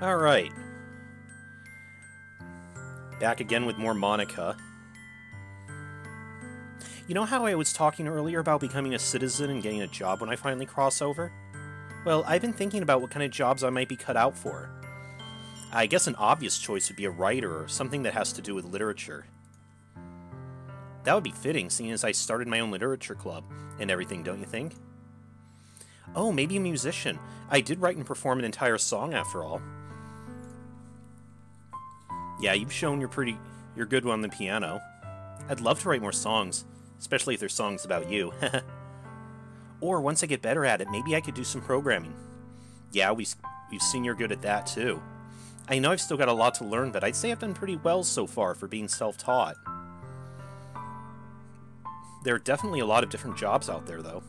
Alright. Back again with more Monika. You know how I was talking earlier about becoming a citizen and getting a job when I finally cross over? Well, I've been thinking about what kind of jobs I might be cut out for. I guess an obvious choice would be a writer or something that has to do with literature. That would be fitting, seeing as I started my own literature club and everything, don't you think? Oh, maybe a musician. I did write and perform an entire song after all. Yeah, you've shown you're pretty you're good on the piano. I'd love to write more songs, especially if they're songs about you. or once I get better at it, maybe I could do some programming. Yeah, we we've seen you're good at that too. I know I've still got a lot to learn, but I'd say I've done pretty well so far for being self-taught. There are definitely a lot of different jobs out there, though.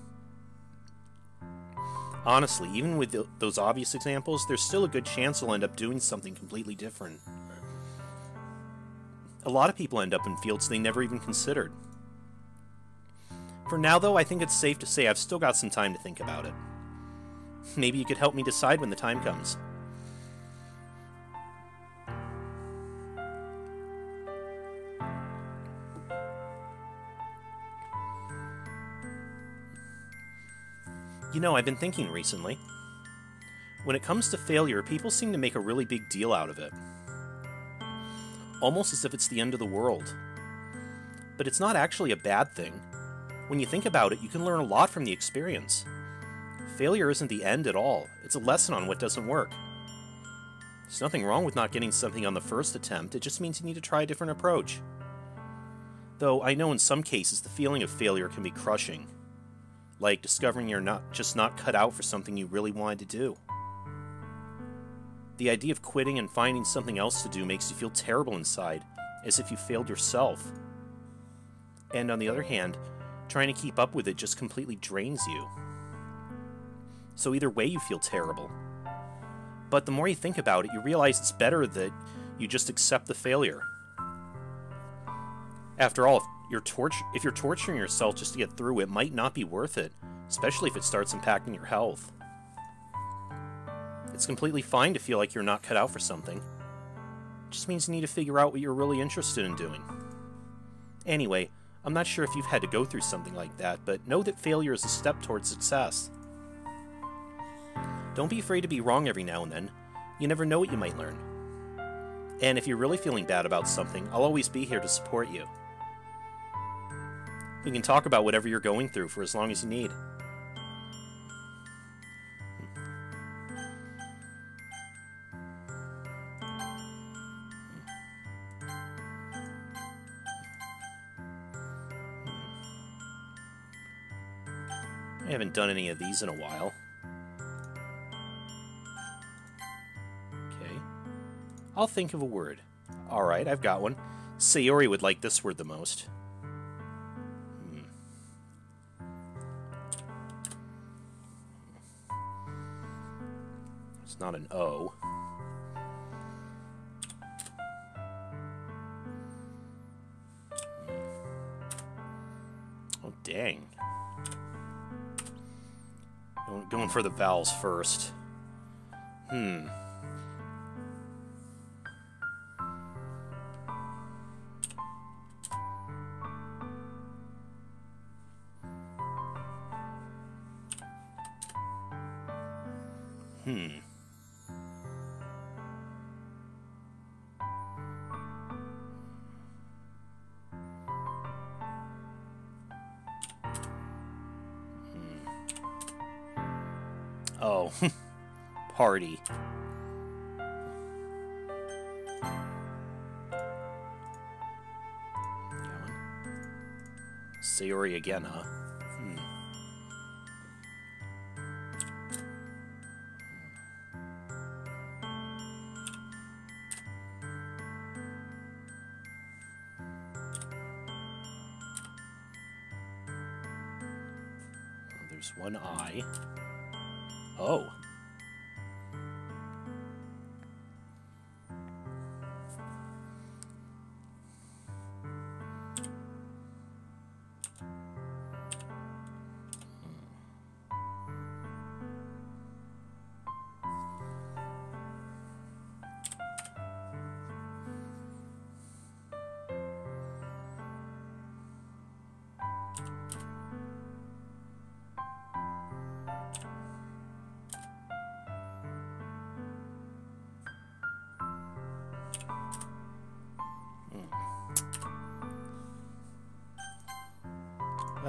Honestly, even with the, those obvious examples, there's still a good chance I'll end up doing something completely different. A lot of people end up in fields they never even considered. For now, though, I think it's safe to say I've still got some time to think about it. Maybe you could help me decide when the time comes. You know, I've been thinking recently. When it comes to failure, people seem to make a really big deal out of it. Almost as if it's the end of the world. But it's not actually a bad thing. When you think about it, you can learn a lot from the experience. Failure isn't the end at all, it's a lesson on what doesn't work. There's nothing wrong with not getting something on the first attempt, it just means you need to try a different approach. Though I know in some cases the feeling of failure can be crushing like discovering you're not just not cut out for something you really wanted to do. The idea of quitting and finding something else to do makes you feel terrible inside, as if you failed yourself. And on the other hand, trying to keep up with it just completely drains you. So either way, you feel terrible. But the more you think about it, you realize it's better that you just accept the failure. After all, you're torch- if you're torturing yourself just to get through, it might not be worth it, especially if it starts impacting your health. It's completely fine to feel like you're not cut out for something. It just means you need to figure out what you're really interested in doing. Anyway, I'm not sure if you've had to go through something like that, but know that failure is a step towards success. Don't be afraid to be wrong every now and then. You never know what you might learn. And if you're really feeling bad about something, I'll always be here to support you. We can talk about whatever you're going through for as long as you need. I haven't done any of these in a while. Okay. I'll think of a word. Alright, I've got one. Sayori would like this word the most. Hmm. It's not an O. Hmm. Oh, dang. Going for the vowels first. Hmm. Party. Sayori again, huh?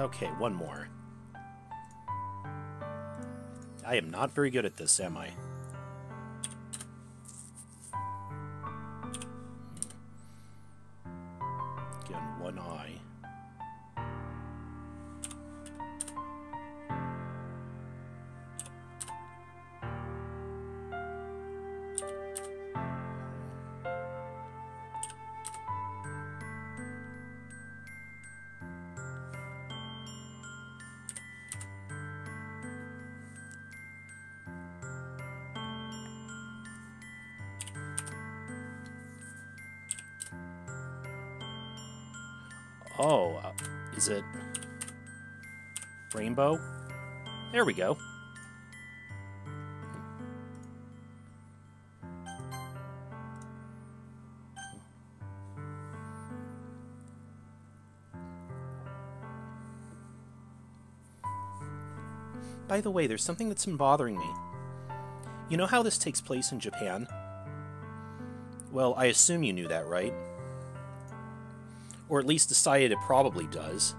Okay, one more. I am not very good at this, am I? Rainbow? There we go. By the way, there's something that's been bothering me. You know how this takes place in Japan? Well, I assume you knew that, right? Or at least decided it probably does.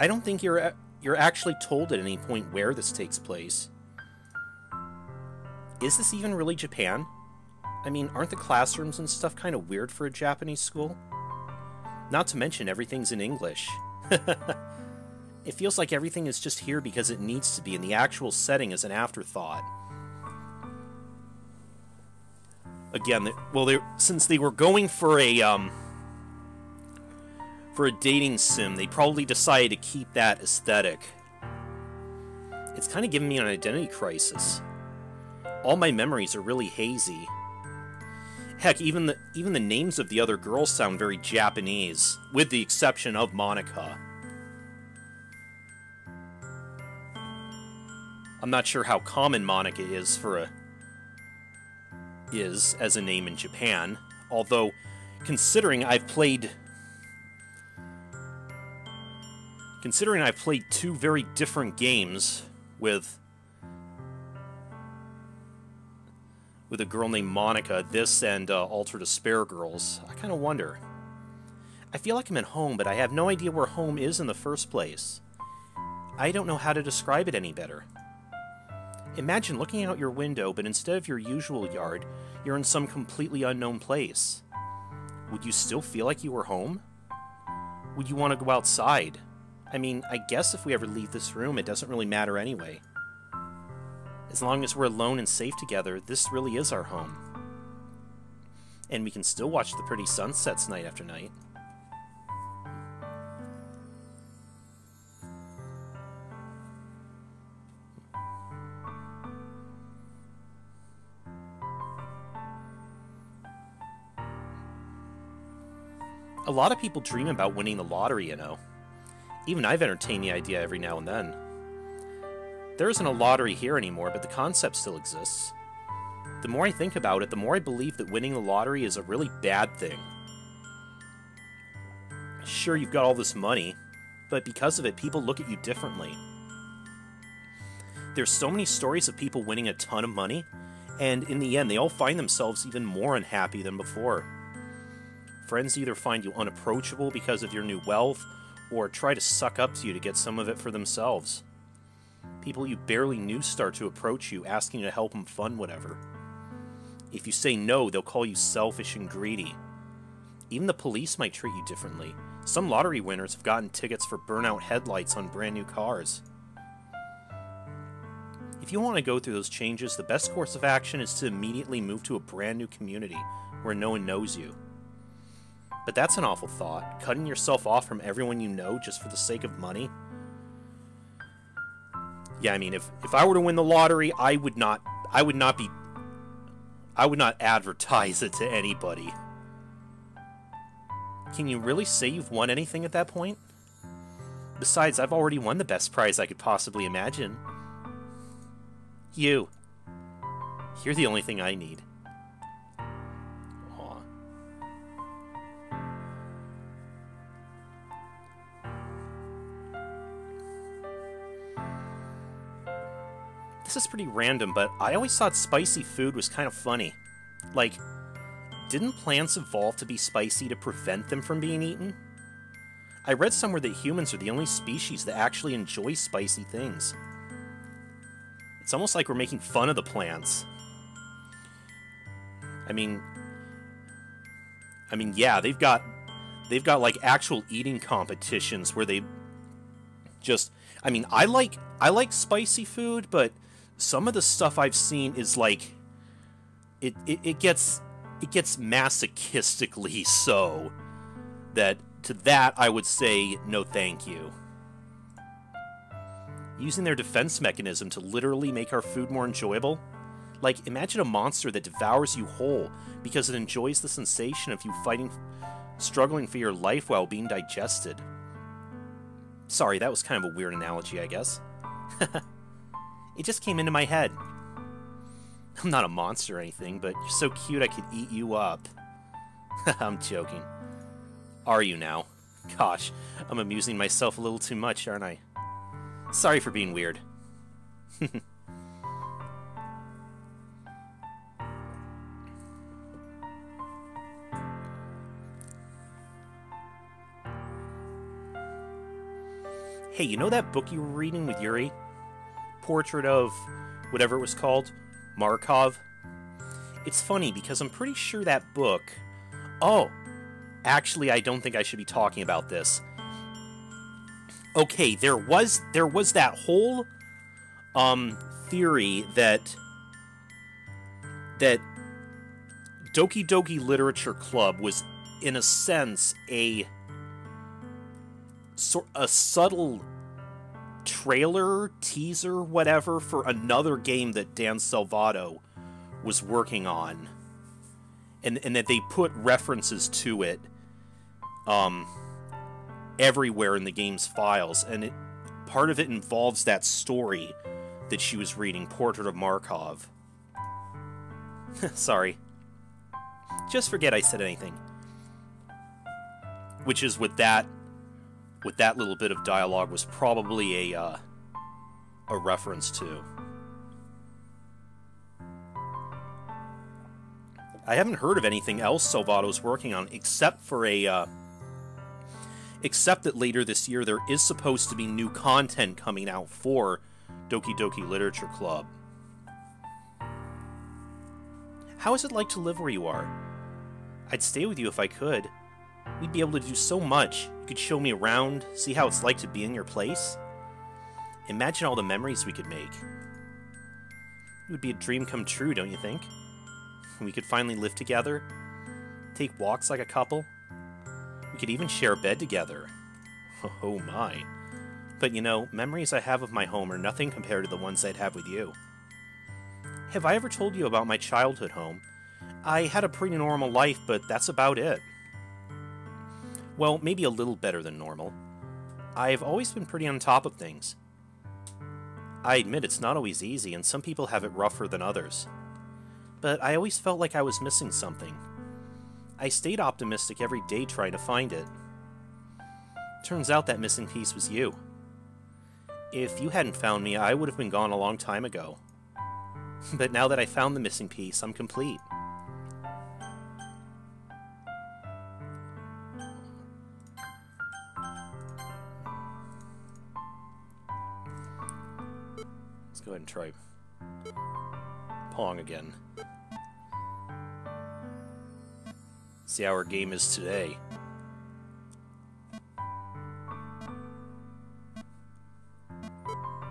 I don't think you're you're actually told at any point where this takes place. Is this even really Japan? I mean, aren't the classrooms and stuff kind of weird for a Japanese school? Not to mention everything's in English. it feels like everything is just here because it needs to be, and the actual setting is an afterthought. Again, well, since they were going for a um, for a dating sim, they probably decided to keep that aesthetic. It's kind of giving me an identity crisis. All my memories are really hazy. Heck, even the even the names of the other girls sound very Japanese, with the exception of Monika. I'm not sure how common Monika is for a is as a name in Japan, although considering I've played considering I've played two very different games with with a girl named Monica, this and uh, Ultra Despair Girls, I kind of wonder. I feel like I'm at home, but I have no idea where home is in the first place. I don't know how to describe it any better. Imagine looking out your window, but instead of your usual yard, you're in some completely unknown place. Would you still feel like you were home? Would you want to go outside? I mean, I guess if we ever leave this room, it doesn't really matter anyway. As long as we're alone and safe together, this really is our home. And we can still watch the pretty sunsets night after night. A lot of people dream about winning the lottery, you know. Even I've entertained the idea every now and then. There isn't a lottery here anymore, but the concept still exists. The more I think about it, the more I believe that winning the lottery is a really bad thing. Sure, you've got all this money, but because of it, people look at you differently. There's so many stories of people winning a ton of money, and in the end, they all find themselves even more unhappy than before. Friends either find you unapproachable because of your new wealth, or try to suck up to you to get some of it for themselves. People you barely knew start to approach you, asking you to help them fund whatever. If you say no, they'll call you selfish and greedy. Even the police might treat you differently. Some lottery winners have gotten tickets for burnout headlights on brand new cars. If you want to go through those changes, the best course of action is to immediately move to a brand new community where no one knows you. But that's an awful thought, cutting yourself off from everyone you know just for the sake of money. Yeah, I mean, if, if I were to win the lottery, I would not, I would not be, I would not advertise it to anybody. Can you really say you've won anything at that point? Besides, I've already won the best prize I could possibly imagine. You. You're the only thing I need. This is pretty random, but I always thought spicy food was kind of funny. Like, didn't plants evolve to be spicy to prevent them from being eaten? I read somewhere that humans are the only species that actually enjoy spicy things. It's almost like we're making fun of the plants. I mean, I mean, yeah, they've got they've got like actual eating competitions where they just I mean, I like I like spicy food, but some of the stuff I've seen is like it, it, it gets it gets masochistically so that to that I would say no thank you. Using their defense mechanism to literally make our food more enjoyable? Like, imagine a monster that devours you whole because it enjoys the sensation of you fighting, struggling for your life while being digested. Sorry, that was kind of a weird analogy, I guess. it just came into my head. I'm not a monster or anything, but you're so cute I could eat you up. I'm joking. Are you now? Gosh, I'm amusing myself a little too much, aren't I? Sorry for being weird. hey, you know that book you were reading with Yuri? Portrait of whatever it was called? Markov? It's funny because I'm pretty sure that book. Oh, actually, I don't think I should be talking about this. Okay, there was there was that whole um theory that that Doki Doki Literature Club was in a sense a sort a subtle trailer, teaser, whatever, for another game that Dan Salvato was working on. And, and that they put references to it um, everywhere in the game's files. And it, part of it involves that story that she was reading, Portrait of Markov. Sorry. Just forget I said anything. Which is with that with that little bit of dialogue was probably a uh, a reference to. I haven't heard of anything else Salvato's working on except for a uh, except that later this year there is supposed to be new content coming out for Doki Doki Literature Club. How is it like to live where you are? I'd stay with you if I could. We'd be able to do so much. Could show me around, see how it's like to be in your place. Imagine all the memories we could make. It would be a dream come true, don't you think? We could finally live together, take walks like a couple. We could even share a bed together. Oh my. But you know, memories I have of my home are nothing compared to the ones I'd have with you. Have I ever told you about my childhood home? I had a pretty normal life, but that's about it. Well, maybe a little better than normal. I've always been pretty on top of things. I admit it's not always easy, and some people have it rougher than others. But I always felt like I was missing something. I stayed optimistic every day trying to find it. Turns out that missing piece was you. If you hadn't found me, I would have been gone a long time ago. But now that I found the missing piece, I'm complete. And try Pong again. See how our game is today.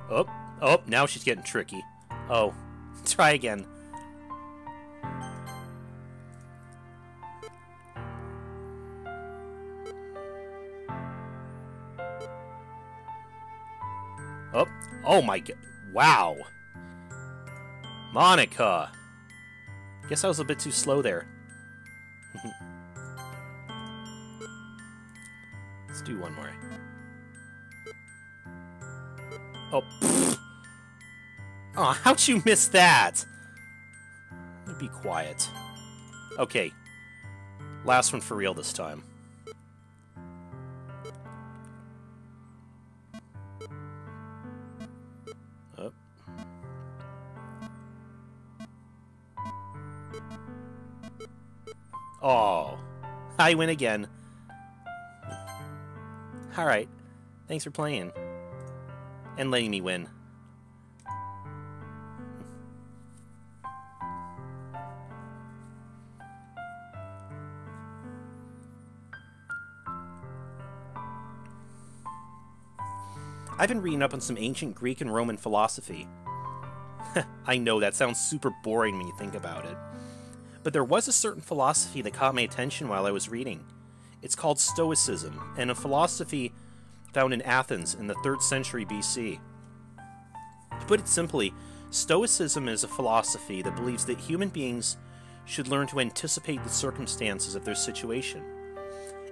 Oh, oh, now she's getting tricky. Oh, try again. Oh, oh my god. Wow. Monika. Guess I was a bit too slow there. Let's do one more. Oh, pfft. Oh, how'd you miss that? Be quiet. Okay. Last one for real this time. Oh, I win again. Alright. Thanks for playing. And letting me win. I've been reading up on some ancient Greek and Roman philosophy. I know that sounds super boring when you think about it. But there was a certain philosophy that caught my attention while I was reading. It's called Stoicism, and a philosophy found in Athens in the 3rd century BC. To put it simply, Stoicism is a philosophy that believes that human beings should learn to anticipate the circumstances of their situation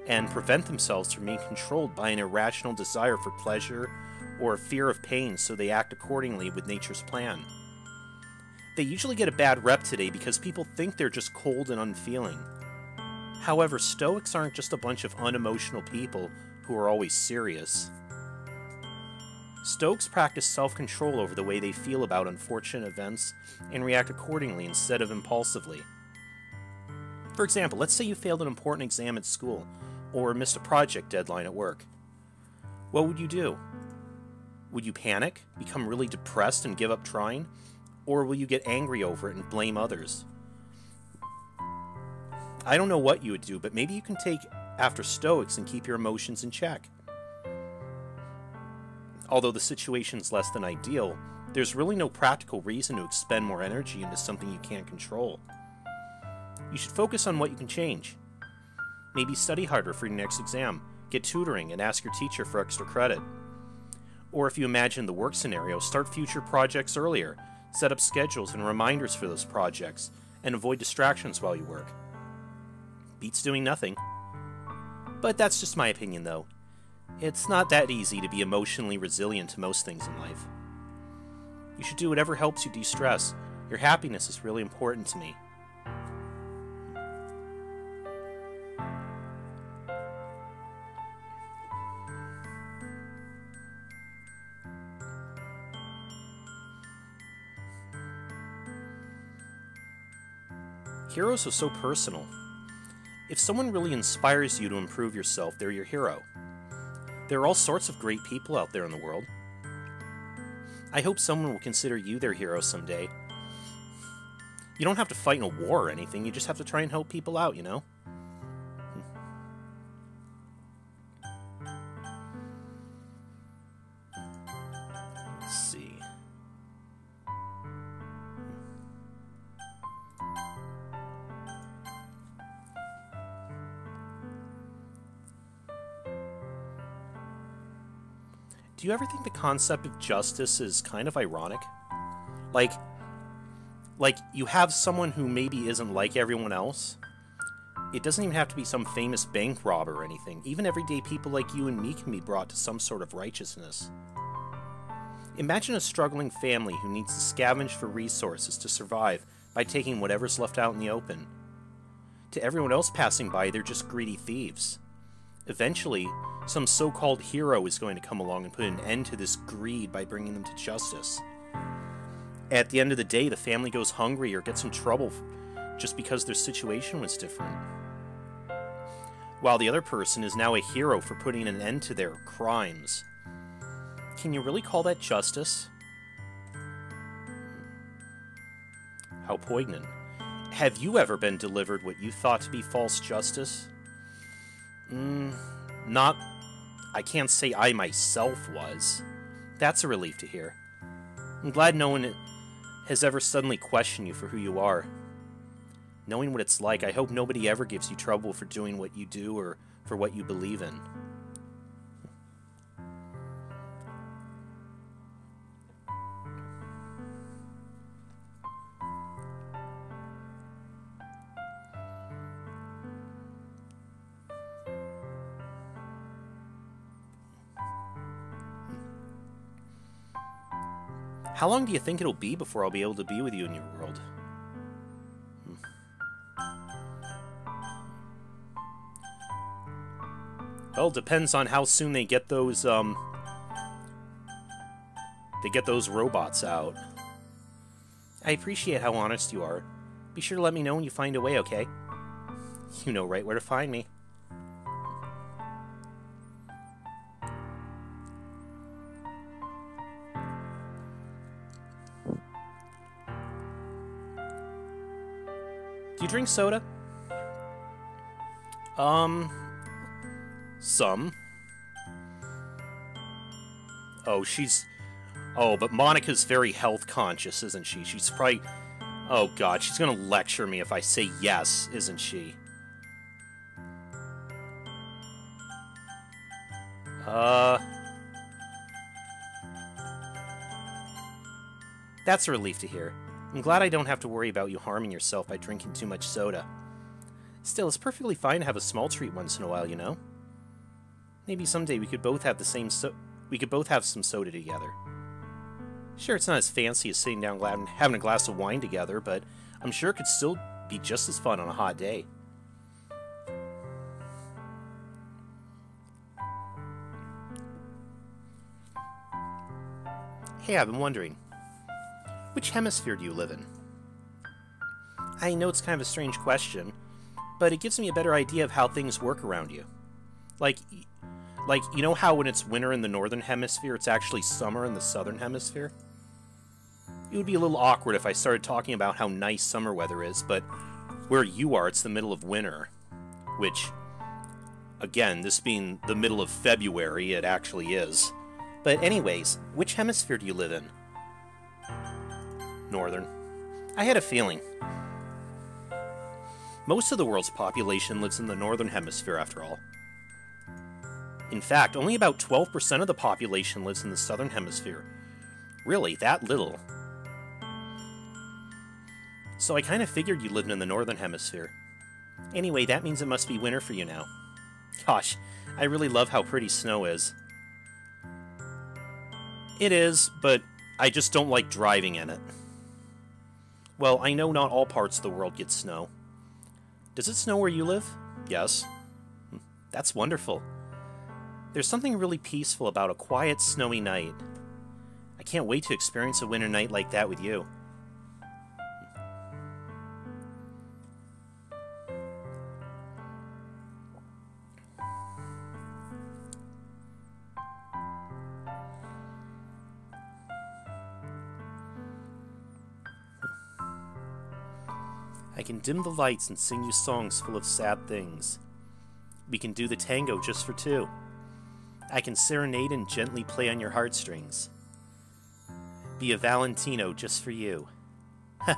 and prevent themselves from being controlled by an irrational desire for pleasure or a fear of pain so they act accordingly with nature's plan. They usually get a bad rep today because people think they're just cold and unfeeling. However, Stoics aren't just a bunch of unemotional people who are always serious. Stoics practice self control over the way they feel about unfortunate events and react accordingly instead of impulsively. For example, let's say you failed an important exam at school or missed a project deadline at work. What would you do? Would you panic, become really depressed, and give up trying? Or will you get angry over it and blame others? I don't know what you would do, but maybe you can take after Stoics and keep your emotions in check. Although the situation's less than ideal, there's really no practical reason to expend more energy into something you can't control. You should focus on what you can change. Maybe study harder for your next exam, get tutoring, and ask your teacher for extra credit. Or if you imagine the work scenario, start future projects earlier, set up schedules and reminders for those projects, and avoid distractions while you work. Beats doing nothing. But that's just my opinion, though. It's not that easy to be emotionally resilient to most things in life. You should do whatever helps you de stress. Your happiness is really important to me. Heroes are so personal. If someone really inspires you to improve yourself, they're your hero. There are all sorts of great people out there in the world. I hope someone will consider you their hero someday. You don't have to fight in a war or anything, you just have to try and help people out, you know? You ever think the concept of justice is kind of ironic? Like, like you have someone who maybe isn't like everyone else. It doesn't even have to be some famous bank robber or anything. Even everyday people like you and me can be brought to some sort of righteousness. Imagine a struggling family who needs to scavenge for resources to survive by taking whatever's left out in the open. To everyone else passing by, they're just greedy thieves. Eventually, some so-called hero is going to come along and put an end to this greed by bringing them to justice. At the end of the day, the family goes hungry or gets in trouble just because their situation was different. While the other person is now a hero for putting an end to their crimes. Can you really call that justice? How poignant. Have you ever been delivered what you thought to be false justice? Mm, not I can't say I myself was. That's a relief to hear. I'm glad no one has ever suddenly questioned you for who you are. Knowing what it's like, I hope nobody ever gives you trouble for doing what you do or for what you believe in. How long do you think it'll be before I'll be able to be with you in your world? Hmm. Well, depends on how soon they get those, um... They get those robots out. I appreciate how honest you are. Be sure to let me know when you find a way, okay? You know right where to find me. Soda? Um, some. Oh, she's. Oh, but Monika's very health conscious, isn't she? She's probably. Oh god, she's gonna lecture me if I say yes, isn't she? Uh. That's a relief to hear. I'm glad I don't have to worry about you harming yourself by drinking too much soda. Still, it's perfectly fine to have a small treat once in a while, you know? Maybe someday we could both have the same so we could both have some soda together. Sure, it's not as fancy as sitting down and having a glass of wine together, but I'm sure it could still be just as fun on a hot day. Hey, I've been wondering, which hemisphere do you live in? I know it's kind of a strange question, but it gives me a better idea of how things work around you. Like, like you know how when it's winter in the northern hemisphere, it's actually summer in the southern hemisphere? It would be a little awkward if I started talking about how nice summer weather is, but where you are, it's the middle of winter, which, again, this being the middle of February, it actually is. But anyways, which hemisphere do you live in? Northern. I had a feeling. Most of the world's population lives in the northern hemisphere, after all. In fact, only about 12% of the population lives in the southern hemisphere. Really, that little. So I kind of figured you lived in the northern hemisphere. Anyway, that means it must be winter for you now. Gosh, I really love how pretty snow is. It is, but I just don't like driving in it. Well, I know not all parts of the world get snow. Does it snow where you live? Yes. Hmm, that's wonderful. There's something really peaceful about a quiet, snowy night. I can't wait to experience a winter night like that with you. I can dim the lights and sing you songs full of sad things. We can do the tango just for two. I can serenade and gently play on your heartstrings. Be a Valentino just for you. Will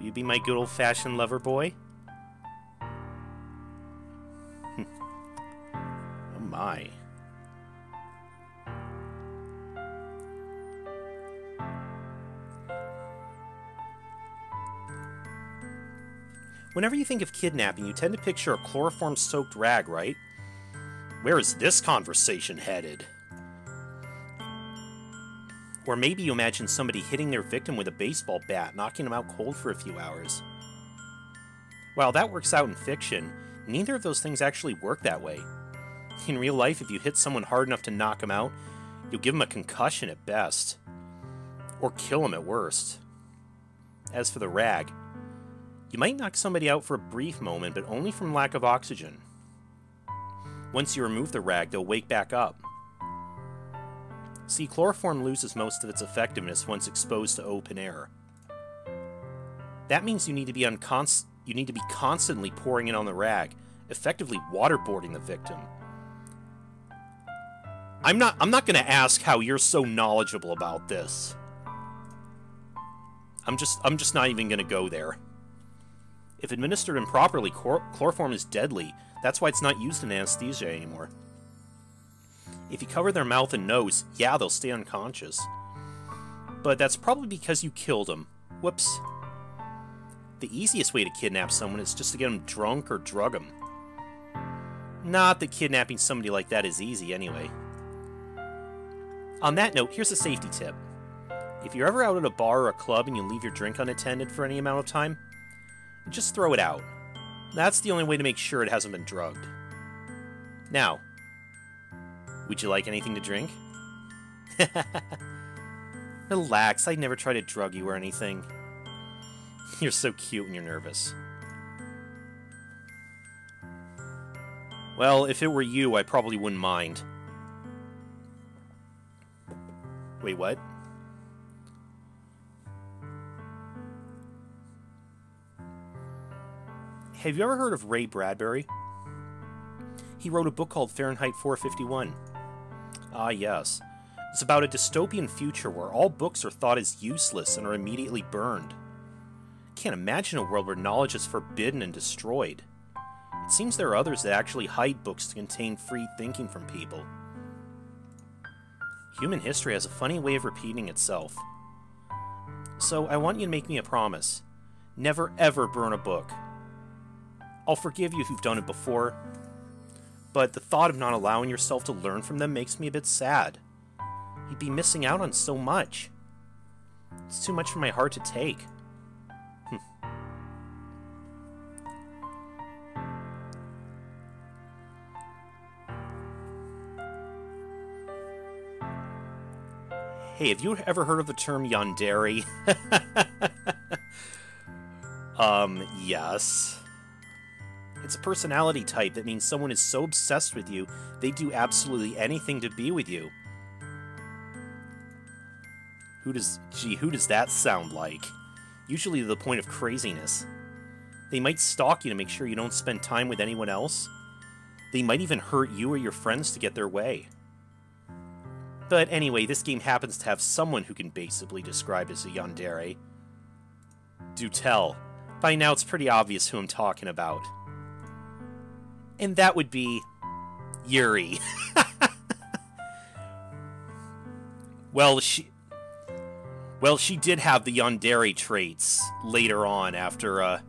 you be my good old fashioned lover boy? oh my. Whenever you think of kidnapping, you tend to picture a chloroform soaked rag, right? Where is this conversation headed? Or maybe you imagine somebody hitting their victim with a baseball bat, knocking them out cold for a few hours. While that works out in fiction, neither of those things actually work that way. In real life, if you hit someone hard enough to knock them out, you'll give them a concussion at best. Or kill them at worst. As for the rag, you might knock somebody out for a brief moment, but only from lack of oxygen. Once you remove the rag, they'll wake back up. See, chloroform loses most of its effectiveness once exposed to open air. That means you need to be you need to be constantly pouring it on the rag, effectively waterboarding the victim. I'm not I'm not going to ask how you're so knowledgeable about this. I'm just I'm just not even going to go there. If administered improperly, chloroform is deadly. That's why it's not used in anesthesia anymore. If you cover their mouth and nose, yeah, they'll stay unconscious. But that's probably because you killed them. Whoops. The easiest way to kidnap someone is just to get them drunk or drug them. Not that kidnapping somebody like that is easy, anyway. On that note, here's a safety tip. If you're ever out at a bar or a club and you leave your drink unattended for any amount of time, just throw it out. That's the only way to make sure it hasn't been drugged. Now, would you like anything to drink? Relax, I'd never try to drug you or anything. You're so cute when you're nervous. Well, if it were you, I probably wouldn't mind. Wait, what? Have you ever heard of Ray Bradbury? He wrote a book called Fahrenheit 451. Ah, yes. It's about a dystopian future where all books are thought as useless and are immediately burned. Can't imagine a world where knowledge is forbidden and destroyed. It seems there are others that actually hide books to contain free thinking from people. Human history has a funny way of repeating itself. So I want you to make me a promise. Never ever burn a book. I'll forgive you if you've done it before, but the thought of not allowing yourself to learn from them makes me a bit sad. You'd be missing out on so much. It's too much for my heart to take. Hm. Hey, have you ever heard of the term yandere? um, yes. It's a personality type that means someone is so obsessed with you, they do absolutely anything to be with you. Who does, gee, who does that sound like? Usually to the point of craziness. They might stalk you to make sure you don't spend time with anyone else. They might even hurt you or your friends to get their way. But anyway, this game happens to have someone who can basically describe as a yandere. Do tell. By now it's pretty obvious who I'm talking about. And that would be Yuri. well, she well, she did have the yandere traits later on after uh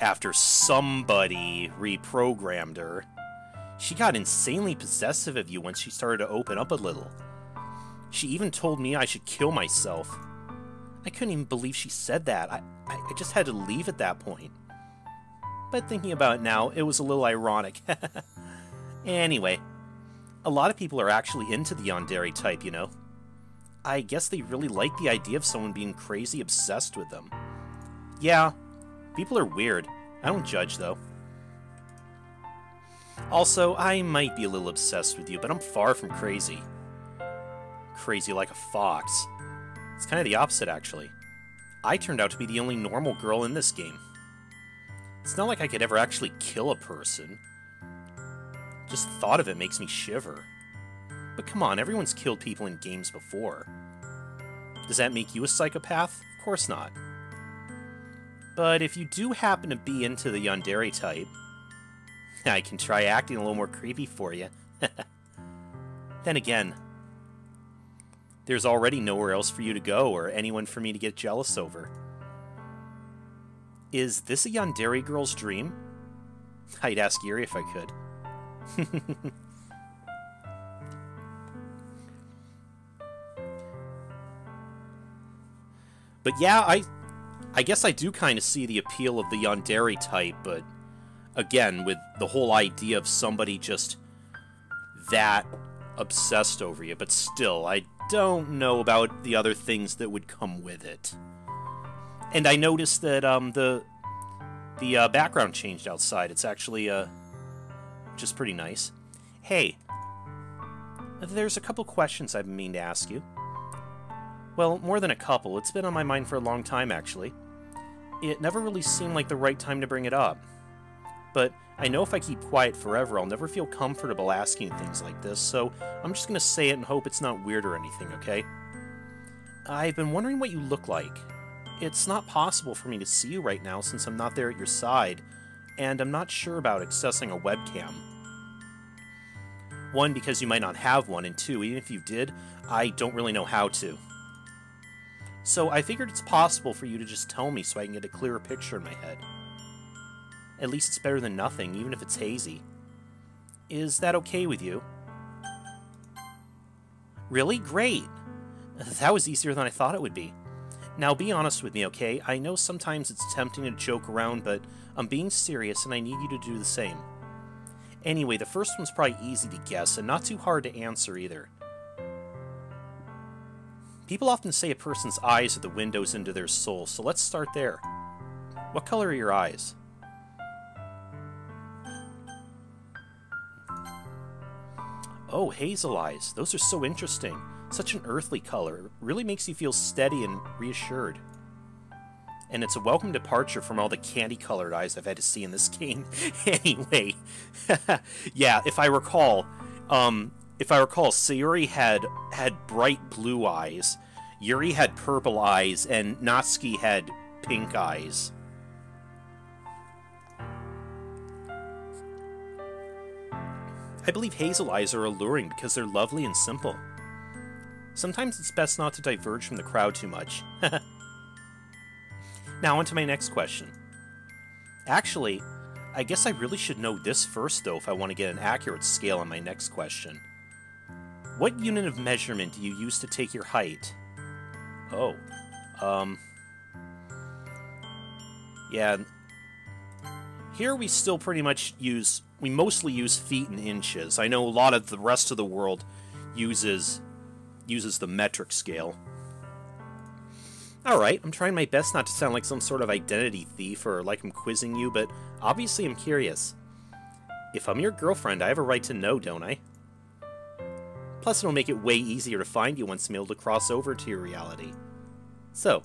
after somebody reprogrammed her. She got insanely possessive of you once she started to open up a little. She even told me I should kill myself. I couldn't even believe she said that. I, I just had to leave at that point. But thinking about it now, it was a little ironic. anyway, a lot of people are actually into the yandere type, you know. I guess they really like the idea of someone being crazy obsessed with them. Yeah, people are weird. I don't judge, though. Also, I might be a little obsessed with you, but I'm far from crazy crazy like a fox. It's kind of the opposite, actually. I turned out to be the only normal girl in this game. It's not like I could ever actually kill a person. Just thought of it makes me shiver. But come on, everyone's killed people in games before. Does that make you a psychopath? Of course not. But if you do happen to be into the yandere type, I can try acting a little more creepy for you. then again, there's already nowhere else for you to go or anyone for me to get jealous over. Is this a Yandere girl's dream? I'd ask Yuri if I could. but yeah, I I guess I do kind of see the appeal of the Yandere type, but again, with the whole idea of somebody just that obsessed over you, but still, I don't know about the other things that would come with it. And I noticed that um, the the uh, background changed outside. It's actually uh, just pretty nice. Hey, there's a couple questions I've been meaning to ask you. Well, more than a couple. It's been on my mind for a long time, actually. It never really seemed like the right time to bring it up. But I know if I keep quiet forever, I'll never feel comfortable asking things like this, so I'm just gonna say it and hope it's not weird or anything, okay? I've been wondering what you look like. It's not possible for me to see you right now since I'm not there at your side, and I'm not sure about accessing a webcam. One, because you might not have one, and two, even if you did, I don't really know how to. So I figured it's possible for you to just tell me so I can get a clearer picture in my head. At least it's better than nothing, even if it's hazy. Is that okay with you? Really? Great! That was easier than I thought it would be. Now, be honest with me, okay? I know sometimes it's tempting to joke around, but I'm being serious and I need you to do the same. Anyway, the first one's probably easy to guess and not too hard to answer either. People often say a person's eyes are the windows into their soul, so let's start there. What color are your eyes? Oh, hazel eyes. Those are so interesting. Such an earthly color. Really makes you feel steady and reassured. and it's a welcome departure from all the candy-colored eyes I've had to see in this game. anyway, yeah, if I recall, um, if I recall, Sayori had had bright blue eyes, Yuri had purple eyes, and Natsuki had pink eyes. I believe hazel eyes are alluring because they're lovely and simple. Sometimes it's best not to diverge from the crowd too much. now, on to my next question. Actually, I guess I really should know this first, though, if I want to get an accurate scale on my next question. What unit of measurement do you use to take your height? Oh, um... Yeah, here we still pretty much use we mostly use feet and inches. I know a lot of the rest of the world uses uses the metric scale. Alright, I'm trying my best not to sound like some sort of identity thief or like I'm quizzing you, but obviously I'm curious. If I'm your girlfriend, I have a right to know, don't I? Plus, it'll make it way easier to find you once I'm able to cross over to your reality. So,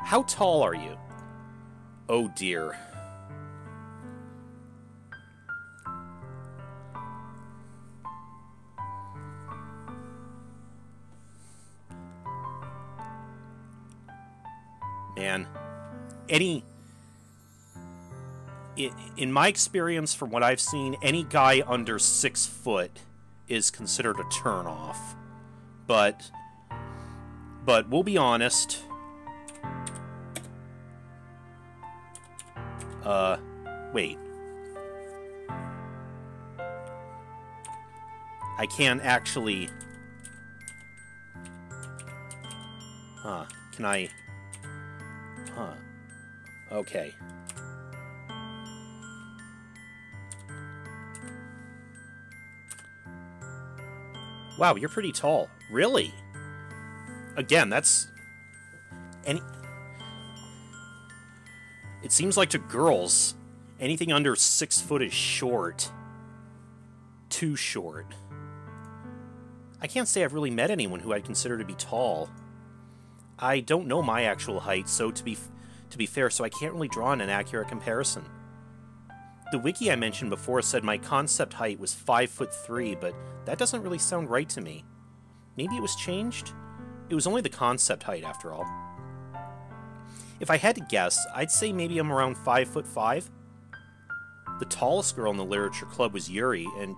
how tall are you? Oh dear. Man. Any in my experience, from what I've seen, any guy under six foot is considered a turnoff. But, but we'll be honest. Uh, wait. I can't actually. Huh? Can I? Okay. Wow, you're pretty tall. Really? Again, that's... Any... It seems like to girls, anything under six foot is short. Too short. I can't say I've really met anyone who I'd consider to be tall. I don't know my actual height, so to be to be fair, so I can't really draw an accurate comparison. The wiki I mentioned before said my concept height was 5 foot 3, but that doesn't really sound right to me. Maybe it was changed? It was only the concept height after all. If I had to guess, I'd say maybe I'm around 5 foot 5. The tallest girl in the literature club was Yuri, and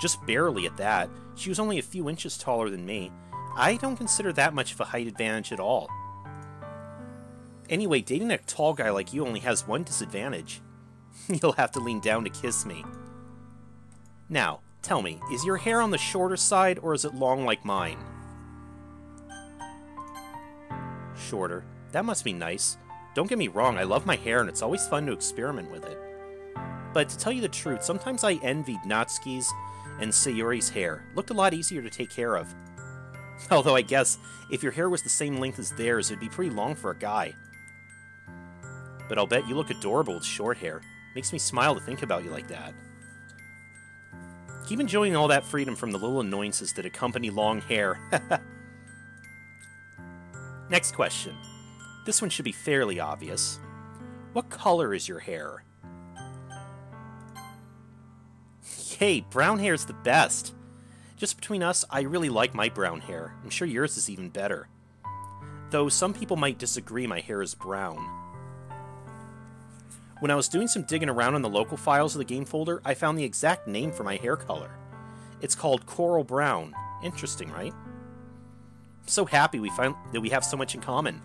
just barely at that. She was only a few inches taller than me, I don't consider that much of a height advantage at all. Anyway, dating a tall guy like you only has one disadvantage. You'll have to lean down to kiss me. Now, tell me, is your hair on the shorter side or is it long like mine? Shorter. That must be nice. Don't get me wrong, I love my hair and it's always fun to experiment with it. But to tell you the truth, sometimes I envied Natsuki's and Sayori's hair. Looked a lot easier to take care of. Although I guess if your hair was the same length as theirs, it'd be pretty long for a guy. But I'll bet you look adorable with short hair. Makes me smile to think about you like that. Keep enjoying all that freedom from the little annoyances that accompany long hair. Next question. This one should be fairly obvious. What color is your hair? Hey, brown hair is the best. Just between us, I really like my brown hair. I'm sure yours is even better. Though some people might disagree my hair is brown. When I was doing some digging around in the local files of the game folder, I found the exact name for my hair color. It's called coral brown. Interesting, right? I'm so happy we find that we have so much in common.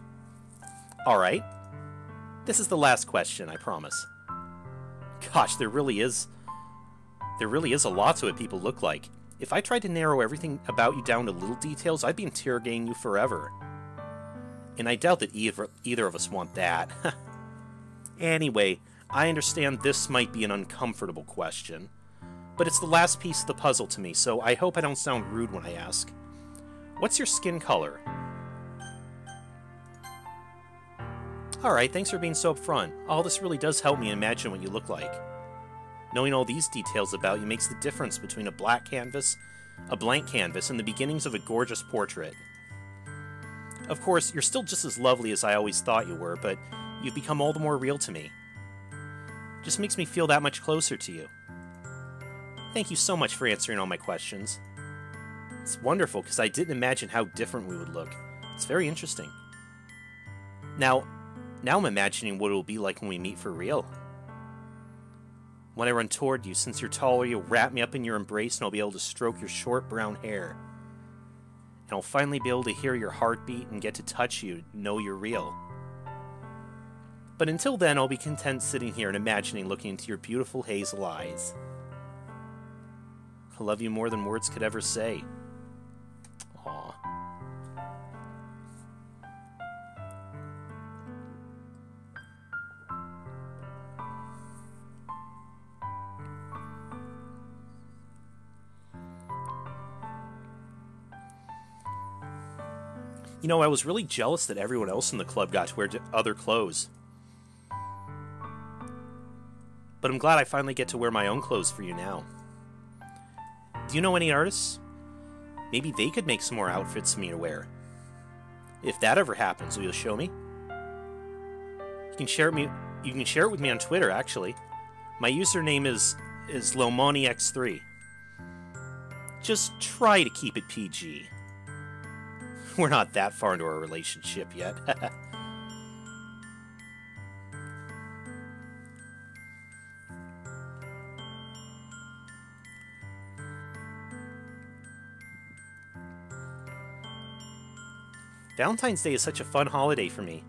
Alright. This is the last question, I promise. Gosh, there really is... There really is a lot to what people look like. If I tried to narrow everything about you down to little details, I'd be interrogating you forever. And I doubt that either, either of us want that. anyway, I understand this might be an uncomfortable question, but it's the last piece of the puzzle to me, so I hope I don't sound rude when I ask. What's your skin color? Alright, thanks for being so upfront. All this really does help me imagine what you look like. Knowing all these details about you makes the difference between a black canvas, a blank canvas, and the beginnings of a gorgeous portrait. Of course, you're still just as lovely as I always thought you were, but you've become all the more real to me. Just makes me feel that much closer to you. Thank you so much for answering all my questions. It's wonderful because I didn't imagine how different we would look. It's very interesting. Now, now I'm imagining what it will be like when we meet for real. When I run toward you, since you're taller, you'll wrap me up in your embrace and I'll be able to stroke your short brown hair. And I'll finally be able to hear your heartbeat and get to touch you, know you're real. But until then, I'll be content sitting here and imagining looking into your beautiful hazel eyes. I love you more than words could ever say. Aw. You know, I was really jealous that everyone else in the club got to wear other clothes. But I'm glad I finally get to wear my own clothes for you now. Do you know any artists? Maybe they could make some more outfits for me to wear. If that ever happens, will you show me? You can share it me you can share it with me on Twitter actually. My username is is lilmonix3. Just try to keep it PG. We're not that far into our relationship yet. Valentine's Day is such a fun holiday for me.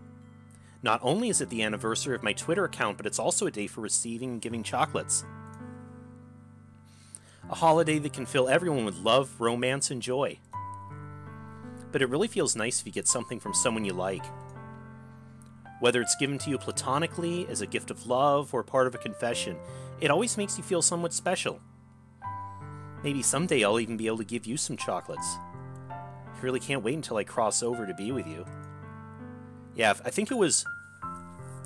Not only is it the anniversary of my Twitter account, but it's also a day for receiving and giving chocolates. A holiday that can fill everyone with love, romance, and joy. But it really feels nice if you get something from someone you like. Whether it's given to you platonically, as a gift of love, or part of a confession, it always makes you feel somewhat special. Maybe someday I'll even be able to give you some chocolates really can't wait until I cross over to be with you. Yeah, I think it was...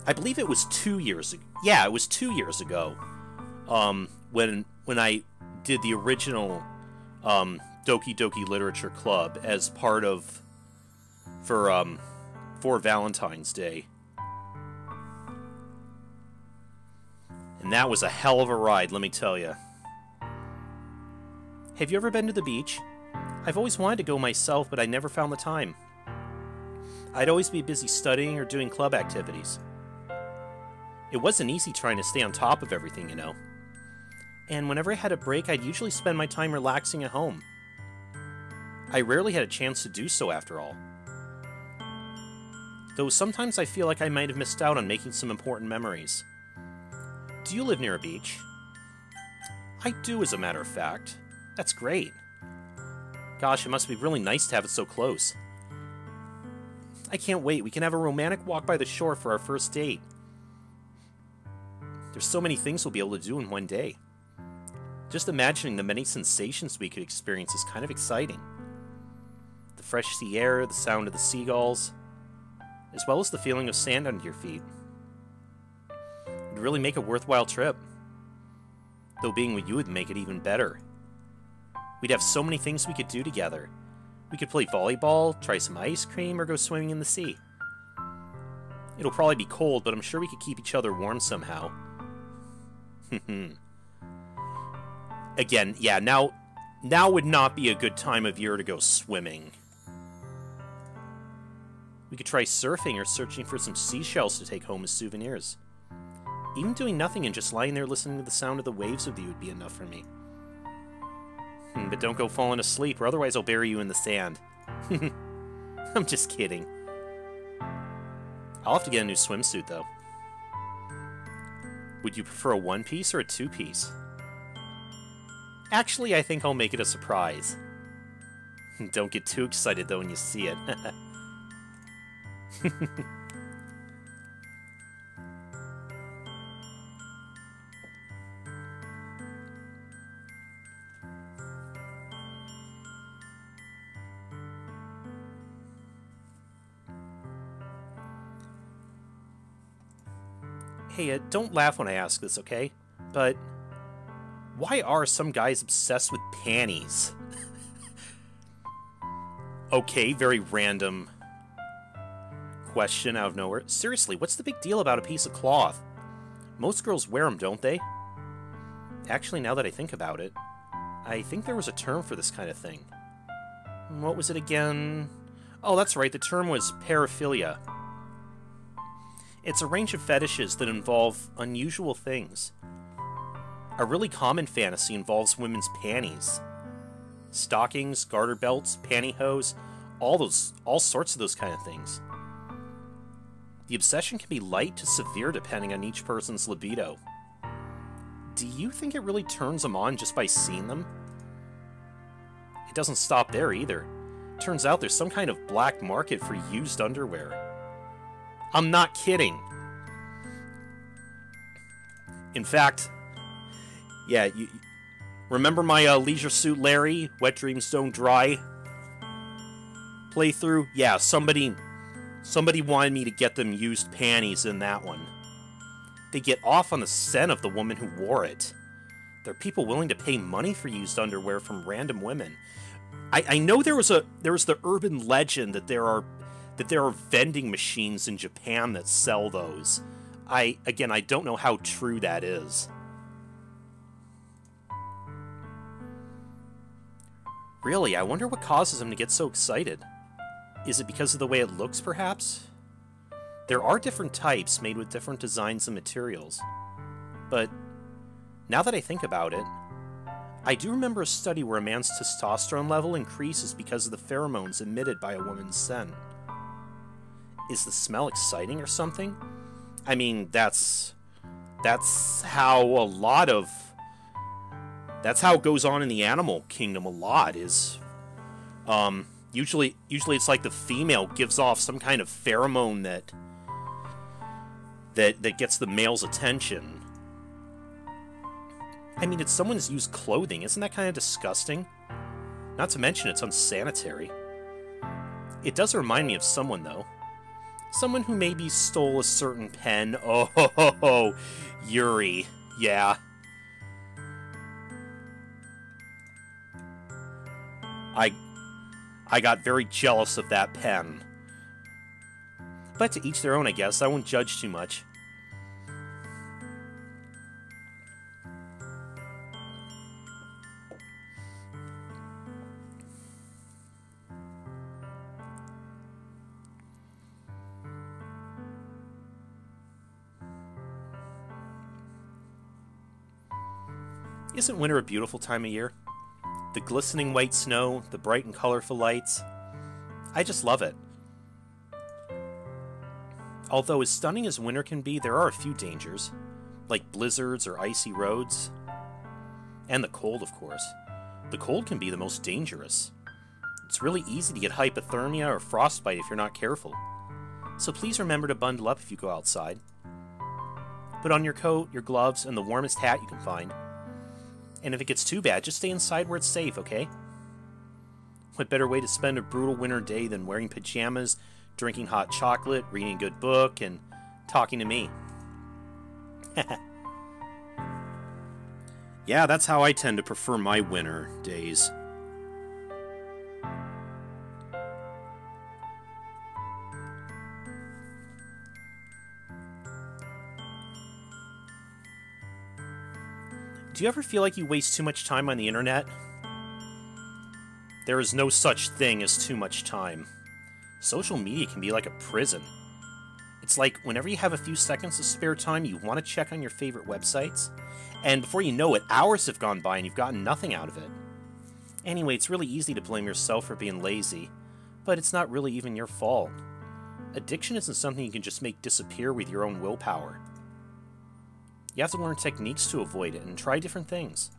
I believe it was two years ago. Yeah, it was two years ago. Um, when when I did the original um, Doki Doki Literature Club as part of for um for Valentine's Day. And that was a hell of a ride, let me tell you. Have you ever been to the beach? I've always wanted to go myself, but I never found the time. I'd always be busy studying or doing club activities. It wasn't easy trying to stay on top of everything, you know. And whenever I had a break, I'd usually spend my time relaxing at home. I rarely had a chance to do so after all. Though sometimes I feel like I might have missed out on making some important memories. Do you live near a beach? I do, as a matter of fact. That's great. Gosh, it must be really nice to have it so close. I can't wait. We can have a romantic walk by the shore for our first date. There's so many things we'll be able to do in one day. Just imagining the many sensations we could experience is kind of exciting. The fresh sea air, the sound of the seagulls, as well as the feeling of sand under your feet. It'd really make a worthwhile trip. Though being with you would make it even better. We'd have so many things we could do together. We could play volleyball, try some ice cream, or go swimming in the sea. It'll probably be cold, but I'm sure we could keep each other warm somehow. Again, yeah, now now would not be a good time of year to go swimming. We could try surfing or searching for some seashells to take home as souvenirs. Even doing nothing and just lying there listening to the sound of the waves with you would be enough for me. Hmm, but don't go falling asleep, or otherwise I'll bury you in the sand. I'm just kidding. I'll have to get a new swimsuit, though. Would you prefer a one-piece or a two-piece? Actually, I think I'll make it a surprise. Don't get too excited, though, when you see it. Hey, uh, don't laugh when I ask this, okay? But why are some guys obsessed with panties? okay, very random question out of nowhere. Seriously, what's the big deal about a piece of cloth? Most girls wear them, don't they? Actually, now that I think about it, I think there was a term for this kind of thing. What was it again? Oh, that's right, the term was paraphilia. It's a range of fetishes that involve unusual things. A really common fantasy involves women's panties. Stockings, garter belts, pantyhose, all those all sorts of those kind of things. The obsession can be light to severe depending on each person's libido. Do you think it really turns them on just by seeing them? It doesn't stop there either. Turns out there's some kind of black market for used underwear. I'm not kidding. In fact, yeah, you remember my uh, Leisure Suit Larry, Wet Dreams Don't Dry playthrough? Yeah, somebody somebody wanted me to get them used panties in that one. They get off on the scent of the woman who wore it. There are people willing to pay money for used underwear from random women. I, I know there was a there was the urban legend that there are that there are vending machines in Japan that sell those. I again I don't know how true that is. Really, I wonder what causes him to get so excited. Is it because of the way it looks, perhaps? There are different types made with different designs and materials. But now that I think about it, I do remember a study where a man's testosterone level increases because of the pheromones emitted by a woman's scent. Is the smell exciting or something? I mean, that's that's how a lot of that's how it goes on in the animal kingdom a lot is um usually usually it's like the female gives off some kind of pheromone that that that gets the male's attention I mean, it's someone's used clothing. Isn't that kind of disgusting? Not to mention it's unsanitary. It does remind me of someone, though. Someone who maybe stole a certain pen. Oh, ho, ho, ho. Yuri. Yeah. I... I got very jealous of that pen. But to each their own, I guess. I won't judge too much. Isn't winter a beautiful time of year? The glistening white snow, the bright and colorful lights. I just love it. Although as stunning as winter can be, there are a few dangers, like blizzards or icy roads. And the cold, of course. The cold can be the most dangerous. It's really easy to get hypothermia or frostbite if you're not careful. So please remember to bundle up if you go outside. Put on your coat, your gloves, and the warmest hat you can find. And if it gets too bad, just stay inside where it's safe, okay? What better way to spend a brutal winter day than wearing pajamas, drinking hot chocolate, reading a good book, and talking to me? yeah, that's how I tend to prefer my winter days. Do you ever feel like you waste too much time on the internet? There is no such thing as too much time. Social media can be like a prison. It's like whenever you have a few seconds of spare time, you want to check on your favorite websites, and before you know it, hours have gone by and you've gotten nothing out of it. Anyway, it's really easy to blame yourself for being lazy, but it's not really even your fault. Addiction isn't something you can just make disappear with your own willpower. You have to learn techniques to avoid it and try different things.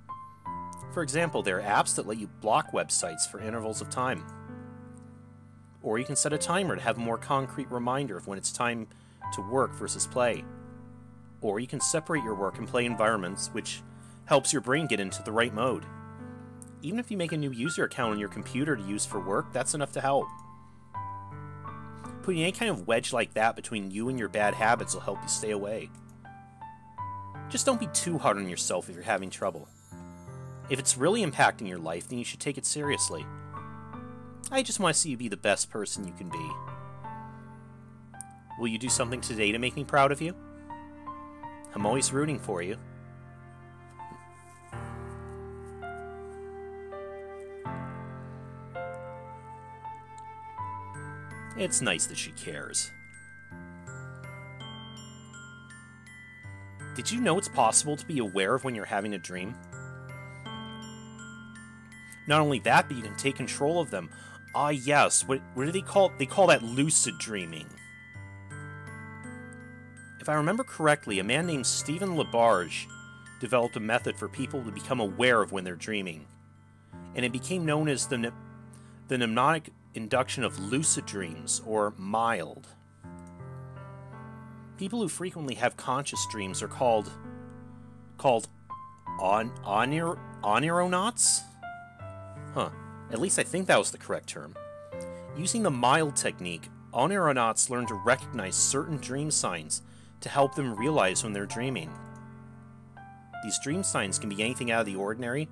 For example, there are apps that let you block websites for intervals of time. Or you can set a timer to have a more concrete reminder of when it's time to work versus play. Or you can separate your work and play environments, which helps your brain get into the right mode. Even if you make a new user account on your computer to use for work, that's enough to help. Putting any kind of wedge like that between you and your bad habits will help you stay away. Just don't be too hard on yourself if you're having trouble. If it's really impacting your life, then you should take it seriously. I just want to see you be the best person you can be. Will you do something today to make me proud of you? I'm always rooting for you. It's nice that she cares. Did you know it's possible to be aware of when you're having a dream? Not only that, but you can take control of them. Ah, yes. What, what do they call They call that lucid dreaming. If I remember correctly, a man named Stephen LaBerge developed a method for people to become aware of when they're dreaming. And it became known as the, the mnemonic induction of lucid dreams, or mild. People who frequently have conscious dreams are called called on onir onironauts? Huh. At least I think that was the correct term. Using the mild technique, onironauts learn to recognize certain dream signs to help them realize when they're dreaming. These dream signs can be anything out of the ordinary,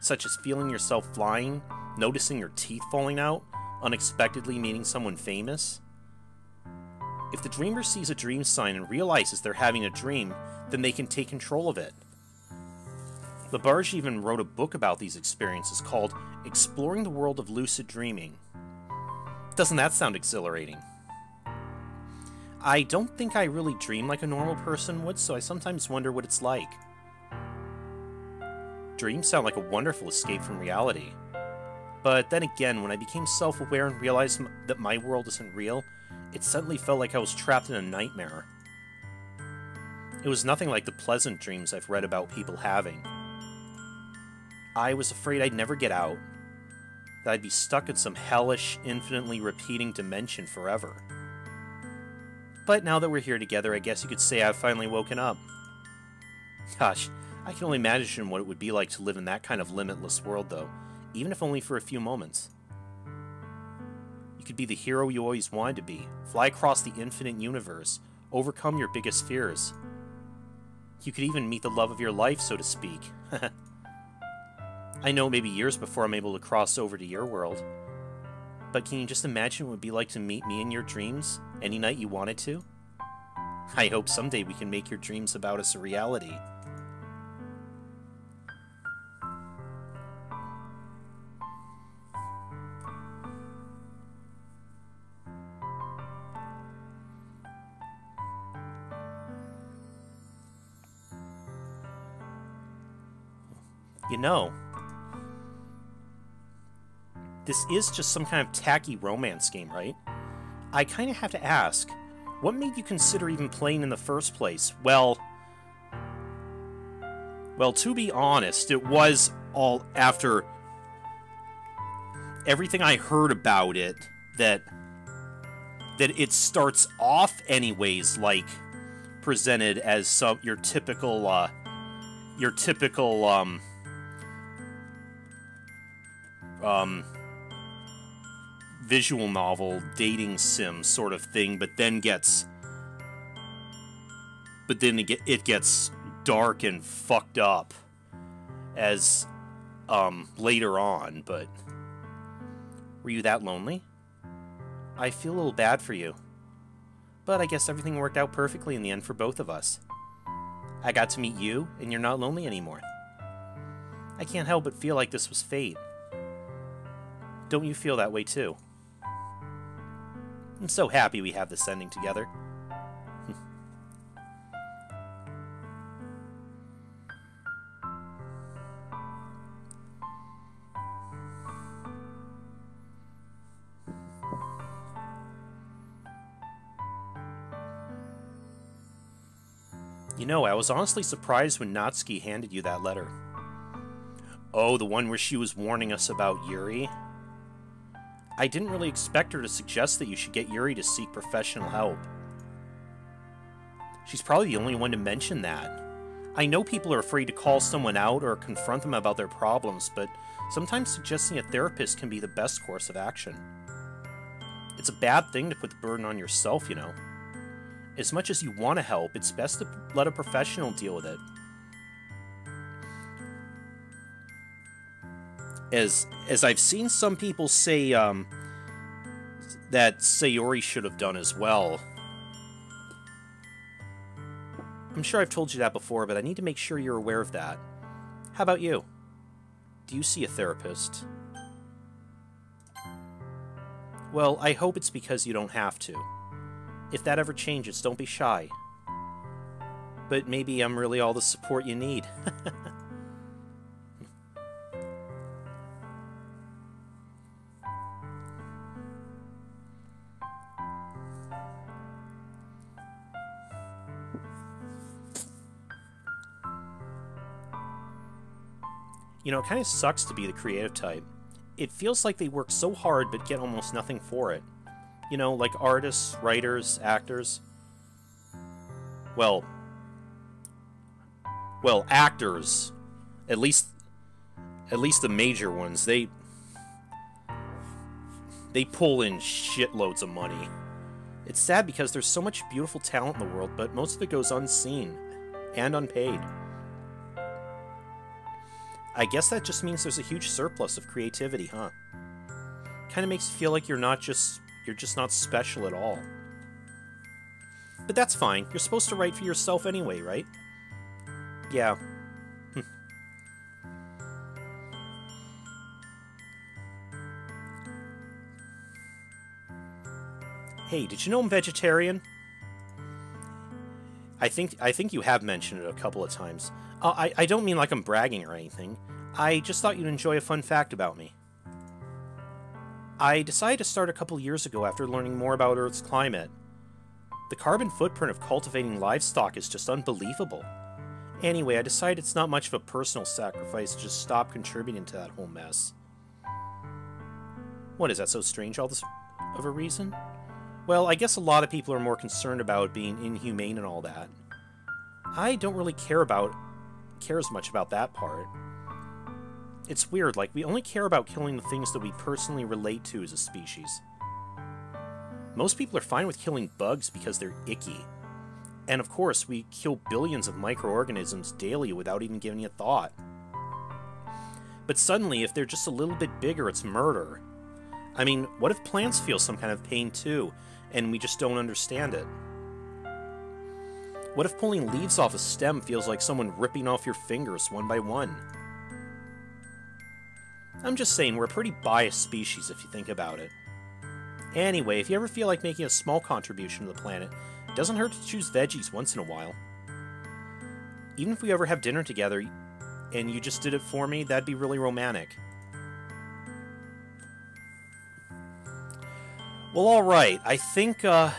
such as feeling yourself flying, noticing your teeth falling out, unexpectedly meeting someone famous. If the dreamer sees a dream sign and realizes they're having a dream, then they can take control of it. LaBerge even wrote a book about these experiences called Exploring the World of Lucid Dreaming. Doesn't that sound exhilarating? I don't think I really dream like a normal person would, so I sometimes wonder what it's like. Dreams sound like a wonderful escape from reality. But then again, when I became self aware and realized that my world isn't real, it suddenly felt like I was trapped in a nightmare. It was nothing like the pleasant dreams I've read about people having. I was afraid I'd never get out, that I'd be stuck in some hellish, infinitely repeating dimension forever. But now that we're here together, I guess you could say I've finally woken up. Gosh, I can only imagine what it would be like to live in that kind of limitless world, though, even if only for a few moments. You could be the hero you always wanted to be, fly across the infinite universe, overcome your biggest fears. You could even meet the love of your life, so to speak. I know maybe years before I'm able to cross over to your world. But can you just imagine what it would be like to meet me in your dreams any night you wanted to? I hope someday we can make your dreams about us a reality. You know, this is just some kind of tacky romance game, right? I kind of have to ask, what made you consider even playing in the first place? Well, well, to be honest, it was all after everything I heard about it that that it starts off anyways like presented as some your typical uh your typical um um, visual novel dating sim sort of thing, but then gets but then it, get, it gets dark and fucked up as um, later on. But were you that lonely? I feel a little bad for you. But I guess everything worked out perfectly in the end for both of us. I got to meet you, and you're not lonely anymore. I can't help but feel like this was fate. Don't you feel that way too? I'm so happy we have this ending together. You know, I was honestly surprised when Natsuki handed you that letter. Oh, the one where she was warning us about Yuri? I didn't really expect her to suggest that you should get Yuri to seek professional help. She's probably the only one to mention that. I know people are afraid to call someone out or confront them about their problems, but sometimes suggesting a therapist can be the best course of action. It's a bad thing to put the burden on yourself, you know. As much as you want to help, it's best to let a professional deal with it. As as I've seen some people say um, that Sayori should have done as well. I'm sure I've told you that before, but I need to make sure you're aware of that. How about you? Do you see a therapist? Well, I hope it's because you don't have to. If that ever changes, don't be shy. But maybe I'm really all the support you need. You know, it kind of sucks to be the creative type. It feels like they work so hard but get almost nothing for it. You know, like artists, writers, actors. Well, well, actors, at least at least the major ones, they they pull in shitloads of money. It's sad because there's so much beautiful talent in the world, but most of it goes unseen and unpaid. I guess that just means there's a huge surplus of creativity, huh? Kind of makes you feel like you're not just you're just not special at all. But that's fine. You're supposed to write for yourself anyway, right? Yeah. Hmm. hey, did you know I'm vegetarian? I think I think you have mentioned it a couple of times. Uh, I, I don't mean like I'm bragging or anything. I just thought you'd enjoy a fun fact about me. I decided to start a couple years ago after learning more about Earth's climate. The carbon footprint of cultivating livestock is just unbelievable. Anyway, I decided it's not much of a personal sacrifice to just stop contributing to that whole mess. What, is that so strange all this of a reason? Well, I guess a lot of people are more concerned about being inhumane and all that. I don't really care about care as much about that part. It's weird, like, we only care about killing the things that we personally relate to as a species. Most people are fine with killing bugs because they're icky. And of course, we kill billions of microorganisms daily without even giving a thought. But suddenly, if they're just a little bit bigger, it's murder. I mean, what if plants feel some kind of pain too, and we just don't understand it? What if pulling leaves off a stem feels like someone ripping off your fingers one by one? I'm just saying, we're a pretty biased species if you think about it. Anyway, if you ever feel like making a small contribution to the planet, it doesn't hurt to choose veggies once in a while. Even if we ever have dinner together and you just did it for me, that'd be really romantic. Well, alright. I think, uh...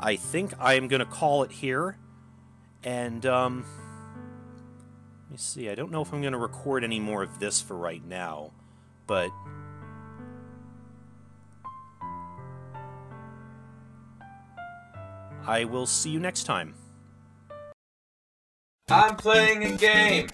I think I am going to call it here. And, um... Let me see. I don't know if I'm going to record any more of this for right now. But... I will see you next time. I'm playing a game.